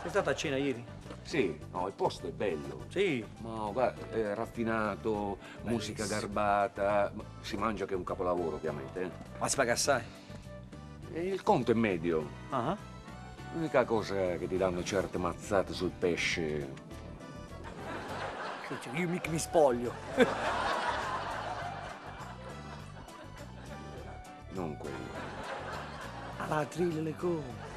Sei stata a cena ieri? Sì, no, il posto è bello. Sì. No, guarda, è raffinato, musica garbata, si mangia che è un capolavoro ovviamente. eh. Ma si paga assai? Il conto è medio. Ah. L'unica cosa è che ti danno certe mazzate sul pesce. Cioè, io mica mi spoglio. Non quello. Alla trille le cose.